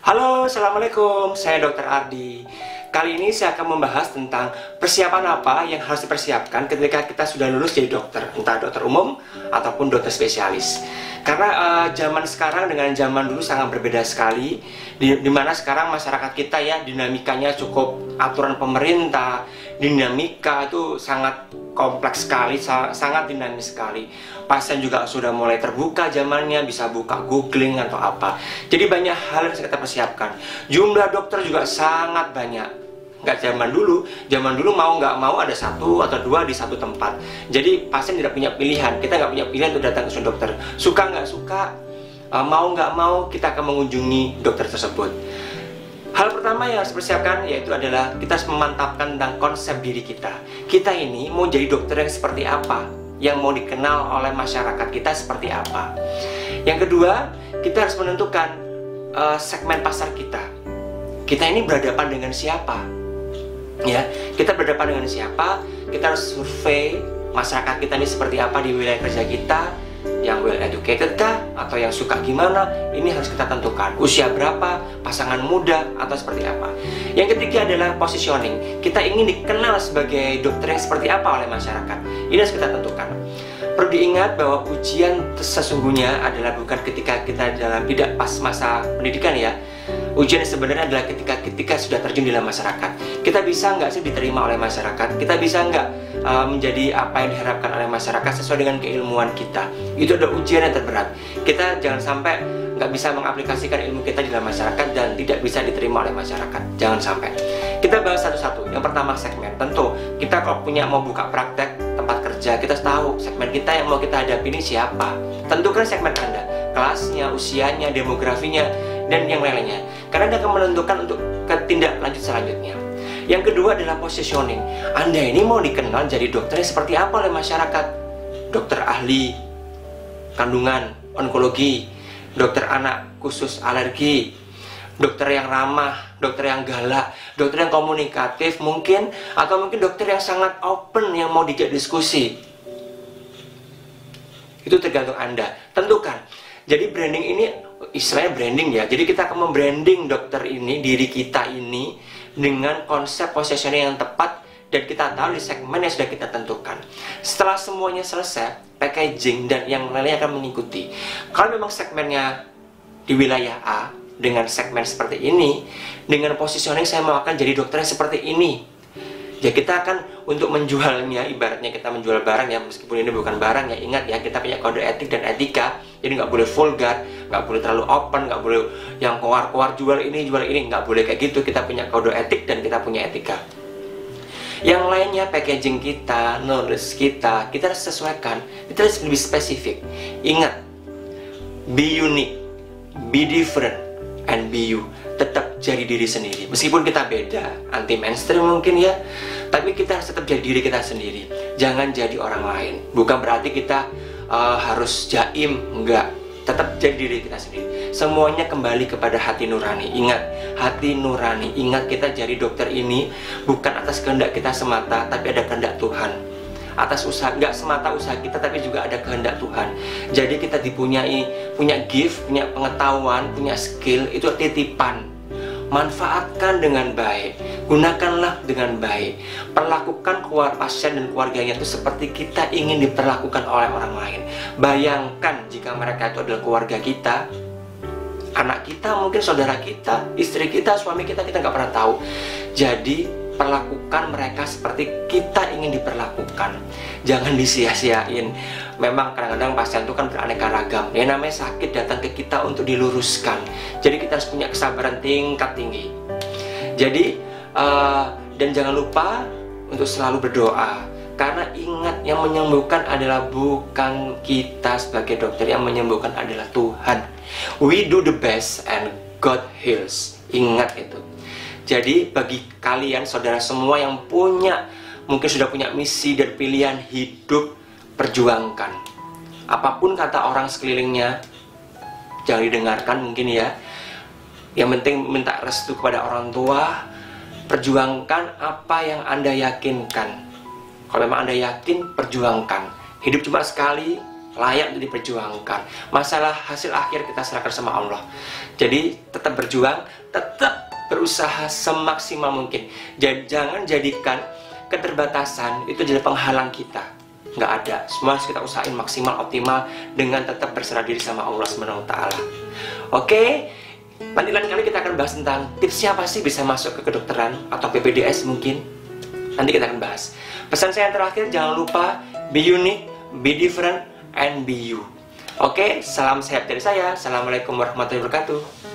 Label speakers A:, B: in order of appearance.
A: Halo, Assalamualaikum. Saya Dr. Ardi. Kali ini saya akan membahas tentang persiapan apa yang harus dipersiapkan ketika kita sudah lulus jadi dokter, entah dokter umum ataupun dokter spesialis. Karena uh, zaman sekarang dengan zaman dulu sangat berbeda sekali, di, di mana sekarang masyarakat kita ya dinamikanya cukup aturan pemerintah, dinamika itu sangat kompleks sekali, sangat dinamis sekali. Pasien juga sudah mulai terbuka zamannya, bisa buka googling atau apa. Jadi banyak hal yang kita persiapkan. Jumlah dokter juga sangat banyak nggak zaman dulu zaman dulu mau nggak mau ada satu atau dua di satu tempat jadi pasien tidak punya pilihan kita nggak punya pilihan untuk datang ke dokter suka nggak suka eh, mau nggak mau kita akan mengunjungi dokter tersebut Hal pertama yang harus dipersiapkan yaitu adalah kita harus memantapkan tentang konsep diri kita. Kita ini mau jadi dokter yang seperti apa? Yang mau dikenal oleh masyarakat kita seperti apa? Yang kedua, kita harus menentukan uh, segmen pasar kita. Kita ini berhadapan dengan siapa? ya kita berdepan dengan siapa kita harus survei masyarakat kita ini seperti apa di wilayah kerja kita yang well educated kah? Atau yang suka gimana? Ini harus kita tentukan. Usia berapa? Pasangan muda? Atau seperti apa? Yang ketiga adalah positioning. Kita ingin dikenal sebagai dokter yang seperti apa oleh masyarakat. Ini harus kita tentukan. Perlu diingat bahwa ujian sesungguhnya adalah bukan ketika kita dalam tidak pas masa pendidikan ya. Ujian sebenarnya adalah ketika ketika sudah terjun dalam masyarakat. Kita bisa nggak sih diterima oleh masyarakat? Kita bisa nggak uh, menjadi apa yang diharapkan oleh masyarakat sesuai dengan keilmuan kita? Itu adalah ujian yang terberat. Kita jangan sampai nggak bisa mengaplikasikan ilmu kita di dalam masyarakat dan tidak bisa diterima oleh masyarakat. Jangan sampai. Kita bahas satu-satu. Yang pertama segmen. Tentu kita kalau punya mau buka praktek tempat kerja, kita tahu segmen kita yang mau kita hadapi ini siapa. Tentukan segmen Anda, kelasnya, usianya, demografinya, dan yang lainnya karena dia akan menentukan untuk ke tindak lanjut selanjutnya yang kedua adalah positioning anda ini mau dikenal jadi dokternya seperti apa oleh masyarakat dokter ahli kandungan onkologi dokter anak khusus alergi dokter yang ramah, dokter yang galak, dokter yang komunikatif mungkin atau mungkin dokter yang sangat open yang mau dijak diskusi. Itu tergantung Anda. Tentukan. Jadi branding ini istilahnya branding ya. Jadi kita akan membranding dokter ini, diri kita ini dengan konsep positioning yang tepat dan kita tahu di segmen yang sudah kita tentukan. Setelah semuanya selesai, packaging dan yang lainnya akan mengikuti. Kalau memang segmennya di wilayah A dengan segmen seperti ini, dengan positioning saya mau akan jadi dokter yang seperti ini ya kita akan untuk menjualnya ibaratnya kita menjual barang ya meskipun ini bukan barang ya ingat ya kita punya kode etik dan etika jadi nggak boleh vulgar nggak boleh terlalu open nggak boleh yang keluar-keluar jual ini jual ini. Nggak boleh kayak gitu. Kita punya kode etik dan kita punya etika. Yang lainnya packaging kita nulis kita kita harus sesuaikan. Kita harus lebih spesifik. Ingat be unique be different and be you. Tetap jadi diri sendiri. Meskipun kita beda anti mainstream mungkin ya tapi kita harus tetap jadi diri kita sendiri. Jangan jadi orang lain. Bukan berarti kita uh, harus jaim enggak. Tetap jadi diri kita sendiri. Semuanya kembali kepada hati nurani. Ingat hati nurani. Ingat kita jadi dokter ini bukan atas kehendak kita semata tapi ada kehendak Tuhan. Atas usaha nggak semata usaha kita tapi juga ada kehendak Tuhan. Jadi kita dipunyai punya gift punya pengetahuan punya skill itu titipan. Manfaatkan dengan baik, gunakanlah dengan baik, perlakukan keluar pasien dan keluarganya itu seperti kita ingin diperlakukan oleh orang lain. Bayangkan jika mereka itu adalah keluarga kita, anak kita, mungkin saudara kita, istri kita, suami kita, kita nggak pernah tahu. Jadi perlakukan mereka seperti kita ingin diperlakukan. Jangan disia-siain. Memang kadang-kadang pasien itu kan beraneka ragam. Ya namanya sakit datang ke kita untuk diluruskan. Jadi kita harus punya kesabaran tingkat tinggi. Jadi uh, dan jangan lupa untuk selalu berdoa. Karena ingat yang menyembuhkan adalah bukan kita sebagai dokter yang menyembuhkan adalah Tuhan. We do the best and God heals. Ingat itu. Jadi bagi kalian saudara semua yang punya mungkin sudah punya misi dan pilihan hidup perjuangkan. Apa pun kata orang sekelilingnya jangan didengarkan mungkin ya. Yang penting minta restu kepada orang tua, perjuangkan apa yang Anda yakinkan. Kalau memang Anda yakin, perjuangkan. Hidup cuma sekali, layak diperjuangkan. Masalah hasil akhir kita serahkan sama Allah. Jadi tetap berjuang, tetap berusaha semaksimal mungkin. Jadi jangan jadikan keterbatasan itu jadi penghalang kita. Nggak ada. Semua harus kita usahain maksimal, optimal dengan tetap berserah diri sama Allah Subhanahu Taala. Oke, nanti lain kali kita akan bahas tentang tips siapa sih bisa masuk ke kedokteran atau PPDS mungkin. Nanti kita akan bahas. Pesan saya yang terakhir jangan lupa be unique, be different, and be you. Oke, salam sehat dari saya. Assalamualaikum warahmatullahi wabarakatuh.